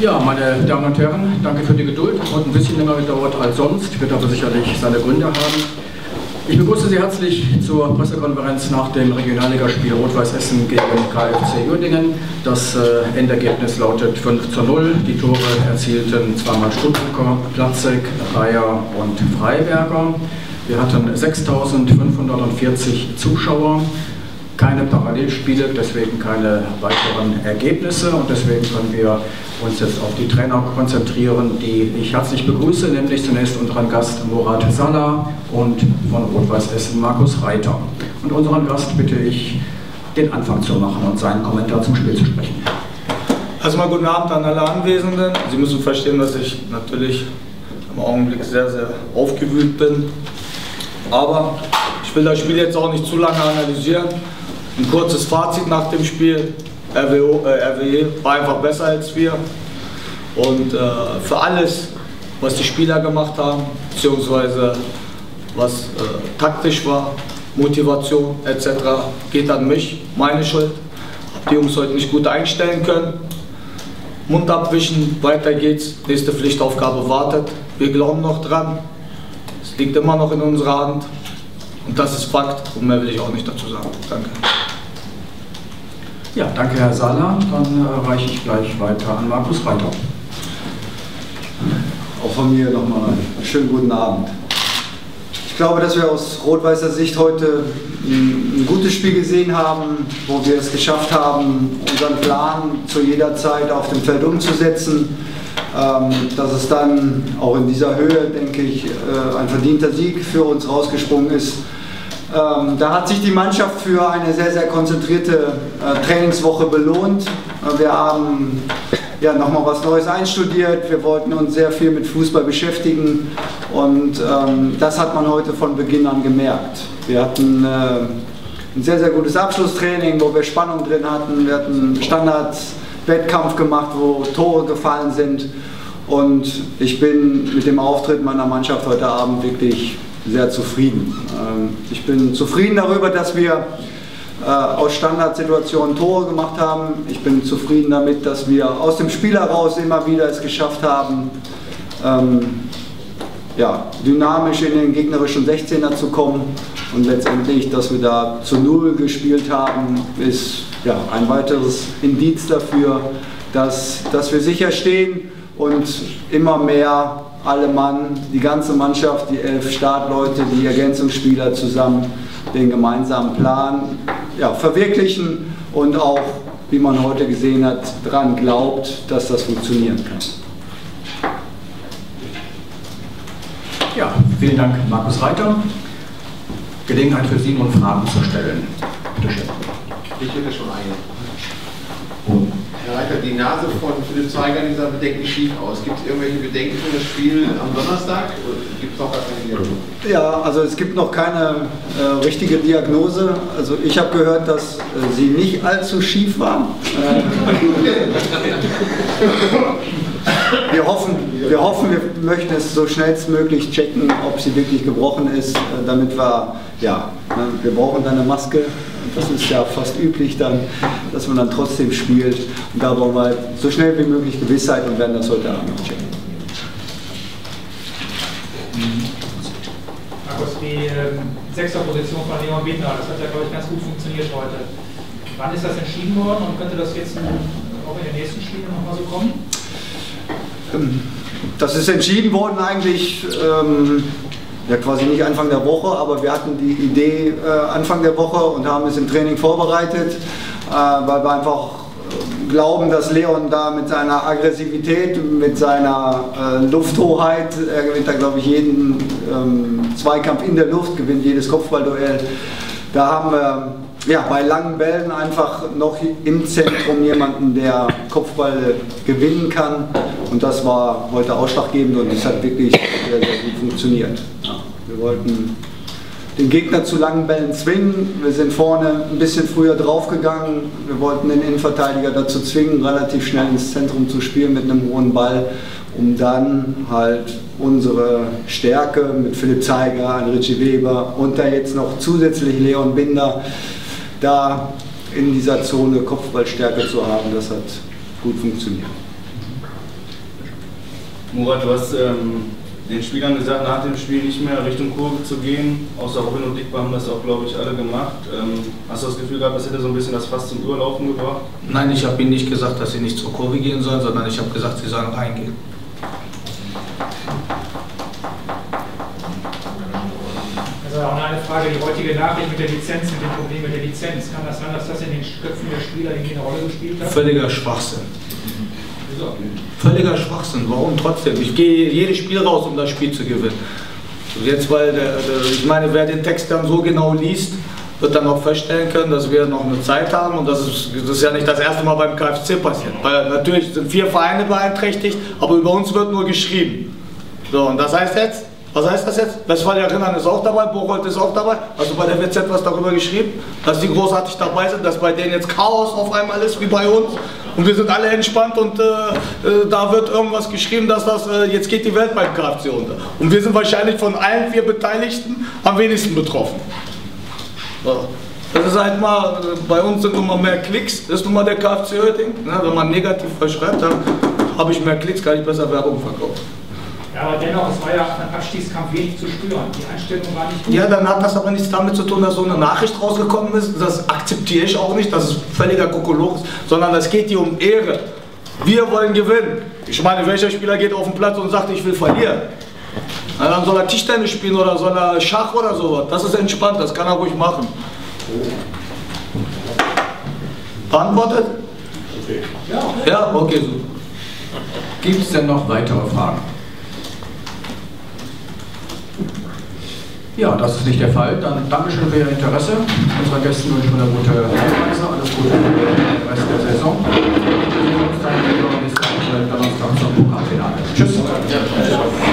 Ja, meine Damen und Herren, danke für die Geduld. Hat ein bisschen länger gedauert als sonst, wird aber sicherlich seine Gründe haben. Ich begrüße Sie herzlich zur Pressekonferenz nach dem Regionalligaspiel Rot-Weiß Essen gegen KFC Uerdingen. Das äh, Endergebnis lautet 5 zu 0. Die Tore erzielten zweimal Stuttgarter, Platzek, Reier und Freiberger. Wir hatten 6.540 Zuschauer keine Parallelspiele, deswegen keine weiteren Ergebnisse und deswegen können wir uns jetzt auf die Trainer konzentrieren, die ich herzlich begrüße, nämlich zunächst unseren Gast Murat Salah und von Rot-Weiß Essen Markus Reiter. Und unseren Gast bitte ich, den Anfang zu machen und seinen Kommentar zum Spiel zu sprechen. Erstmal guten Abend an alle Anwesenden. Sie müssen verstehen, dass ich natürlich im Augenblick sehr, sehr aufgewühlt bin. Aber ich will das Spiel jetzt auch nicht zu lange analysieren. Ein kurzes Fazit nach dem Spiel. RWO, äh, RWE war einfach besser als wir. Und äh, für alles, was die Spieler gemacht haben, beziehungsweise was äh, taktisch war, Motivation etc., geht an mich, meine Schuld. Hab die Jungs heute nicht gut einstellen können. Mund abwischen, weiter geht's. Nächste Pflichtaufgabe wartet. Wir glauben noch dran. Liegt immer noch in unserer Hand. Und das ist Fakt und mehr will ich auch nicht dazu sagen. Danke. Ja, danke Herr Sala. Dann äh, reiche ich gleich weiter an Markus Reiter. Auch von mir nochmal einen schönen guten Abend. Ich glaube, dass wir aus rot-weißer Sicht heute ein, ein gutes Spiel gesehen haben, wo wir es geschafft haben, unseren Plan zu jeder Zeit auf dem Feld umzusetzen. Ähm, dass es dann auch in dieser Höhe, denke ich, äh, ein verdienter Sieg für uns rausgesprungen ist. Ähm, da hat sich die Mannschaft für eine sehr, sehr konzentrierte äh, Trainingswoche belohnt. Äh, wir haben ja, nochmal was Neues einstudiert. Wir wollten uns sehr viel mit Fußball beschäftigen und ähm, das hat man heute von Beginn an gemerkt. Wir hatten ein sehr, sehr gutes Abschlusstraining, wo wir Spannung drin hatten. Wir hatten Standards, Wettkampf gemacht, wo Tore gefallen sind. Und ich bin mit dem Auftritt meiner Mannschaft heute Abend wirklich sehr zufrieden. Ähm, ich bin zufrieden darüber, dass wir äh, aus Standardsituationen Tore gemacht haben. Ich bin zufrieden damit, dass wir aus dem Spiel heraus immer wieder es geschafft haben, ähm, ja, dynamisch in den gegnerischen 16er zu kommen und letztendlich, dass wir da zu Null gespielt haben, ist ja, ein weiteres Indiz dafür, dass, dass wir sicher stehen und immer mehr alle Mann, die ganze Mannschaft, die elf Startleute, die Ergänzungsspieler zusammen den gemeinsamen Plan ja, verwirklichen und auch, wie man heute gesehen hat, daran glaubt, dass das funktionieren kann. Ja, vielen Dank, Markus Reiter. Gelegenheit für Sie nun Fragen zu stellen. Bitte schön. Ich hätte schon eine. Herr Reiter, die Nase von Philipp Zeiger die sah bedenklich schief aus. Gibt es irgendwelche Bedenken für das Spiel am Donnerstag? Gibt es noch gar keine Diagnose? Ja, also es gibt noch keine äh, richtige Diagnose. Also ich habe gehört, dass äh, sie nicht allzu schief war. Äh, wir, hoffen, wir hoffen, wir möchten es so schnellstmöglich checken, ob sie wirklich gebrochen ist, äh, damit wir, ja, ne, wir brauchen dann eine Maske das ist ja fast üblich dann, dass man dann trotzdem spielt. Und da brauchen wir so schnell wie möglich Gewissheit und werden das heute Abend noch checken. Markus, die ähm, Sechserposition von Leon Bittner, das hat ja, glaube ich, ganz gut funktioniert heute. Wann ist das entschieden worden und könnte das jetzt auch in den nächsten Spielen nochmal so kommen? Ähm, das ist entschieden worden eigentlich ähm, ja quasi nicht Anfang der Woche, aber wir hatten die Idee äh, Anfang der Woche und haben es im Training vorbereitet, äh, weil wir einfach äh, glauben, dass Leon da mit seiner Aggressivität, mit seiner äh, Lufthoheit, er gewinnt da glaube ich jeden ähm, Zweikampf in der Luft, gewinnt jedes Kopfballduell. Da haben wir ja, bei langen Bällen einfach noch im Zentrum jemanden, der Kopfball gewinnen kann. Und das war heute ausschlaggebend und es hat wirklich sehr, sehr gut funktioniert. Ja, wir wollten den Gegner zu langen Bällen zwingen. Wir sind vorne ein bisschen früher draufgegangen. Wir wollten den Innenverteidiger dazu zwingen, relativ schnell ins Zentrum zu spielen mit einem hohen Ball. um dann halt unsere Stärke mit Philipp Zeiger, Richie Weber und da jetzt noch zusätzlich Leon Binder da in dieser Zone Kopfballstärke zu haben, das hat gut funktioniert. Murat, du hast ähm, den Spielern gesagt, nach dem Spiel nicht mehr Richtung Kurve zu gehen. Außer Robin und Dickbar haben das auch, glaube ich, alle gemacht. Ähm, hast du das Gefühl gehabt, das hätte so ein bisschen das Fass zum Überlaufen gebracht? Nein, ich habe ihnen nicht gesagt, dass sie nicht zur Kurve gehen sollen, sondern ich habe gesagt, sie sollen reingehen. Also auch noch eine Frage, die heutige Nachricht mit der Lizenz, mit dem Problem mit der Lizenz. Kann das sein, dass das in den Köpfen der Spieler irgendwie eine Rolle gespielt hat? Völliger Schwachsinn. Völliger Schwachsinn. Warum trotzdem? Ich gehe jedes Spiel raus, um das Spiel zu gewinnen. Jetzt, weil der, der, ich meine, wer den Text dann so genau liest, wird dann auch feststellen können, dass wir noch eine Zeit haben und das ist, das ist ja nicht das erste Mal beim KFC passiert. Weil natürlich sind vier Vereine beeinträchtigt, aber über uns wird nur geschrieben. So, und das heißt jetzt, was heißt das jetzt? Westfalia Rinnern ist auch dabei, Bocholt ist auch dabei. Also bei der WZ was darüber geschrieben, dass die großartig dabei sind, dass bei denen jetzt Chaos auf einmal ist, wie bei uns. Und wir sind alle entspannt und äh, äh, da wird irgendwas geschrieben, dass das, äh, jetzt geht die Welt beim KFC unter. Und wir sind wahrscheinlich von allen vier Beteiligten am wenigsten betroffen. So. Das ist halt mal, äh, bei uns sind mal mehr Klicks, ist nun mal der KFC-Hörting. Ne? Wenn man negativ verschreibt, dann habe ich mehr Klicks, kann ich besser Werbung verkaufen. Ja, aber dennoch, es war ja beim Abstiegskampf wenig zu spüren. Die Einstellung war nicht gut. Ja, dann hat das aber nichts damit zu tun, dass so eine Nachricht rausgekommen ist. Das akzeptiere ich auch nicht, das ist völliger Kokolog ist, sondern es geht hier um Ehre. Wir wollen gewinnen. Ich meine, welcher Spieler geht auf den Platz und sagt, ich will verlieren? Na, dann soll er Tischtennis spielen oder soll er Schach oder sowas. Das ist entspannt, das kann er ruhig machen. Beantwortet? Ja, okay, so. Gibt es denn noch weitere Fragen? Ja, das ist nicht der Fall. Dann Dankeschön für Ihr Interesse. Unseren Gästen wünschen wir eine gute Heimreise. Alles Gute für den Rest der Saison. Wir sehen uns dann nächsten Donnerstag zum Pokalfinale. Tschüss.